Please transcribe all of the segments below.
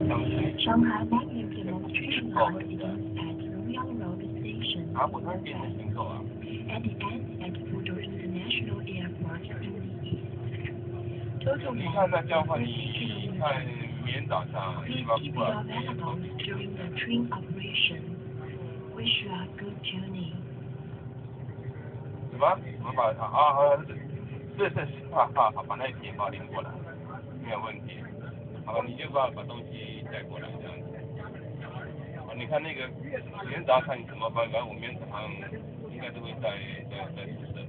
Shanghai Magnet demonstration line begins at Luoyang Road Station 啊，不，它是变成行走啊。at the end at Fuzhou International Airport in the east. Total 你 length 看那这样的话，is 你60看 kilometers. 明天早上 Please 一八 keep 五 your 二，valuables during the train operation. Wish you a good journey. 什么？我们把它啊啊，是是是，好好好，把那铁包连过来，没有问题。好，你就把把东西带过来这样子。好，你看那个明天早上看你怎么办，反正我明天早上应该都会在在在宿舍。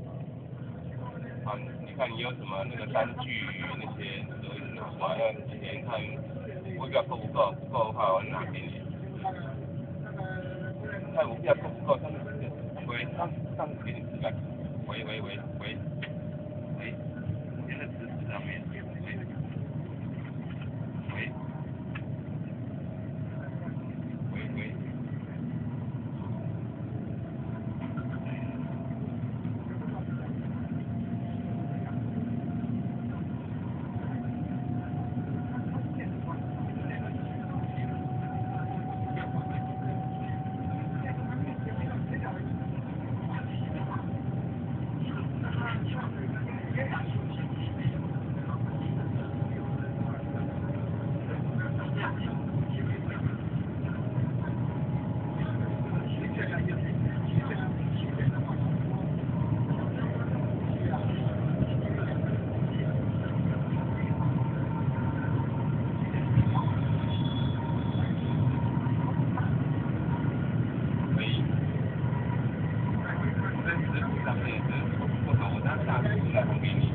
好，你看你有什么那个单据那些都拿出来，要之前看物票够不够，不够的话我拿给你。看物票够不够，上次喂上上次给你四百，喂喂喂喂喂，现在纸纸上面喂喂 that would be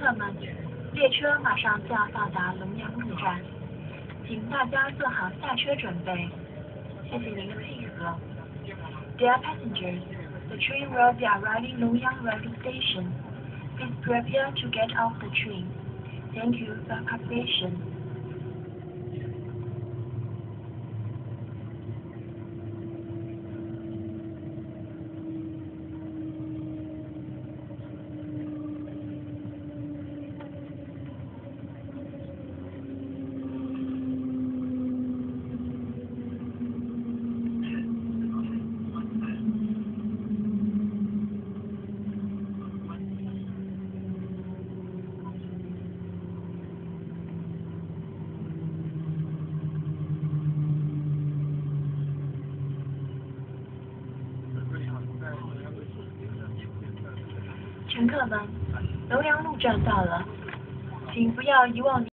客们，列车马上就要到达龙阳路站，请大家做好下车准备。谢谢您的配合。Dear passengers, the train will be arriving Longyang Railway Station. Please prepare to get off the train. Thank you for your cooperation. 乘客们，龙阳路站到了，请不要遗忘。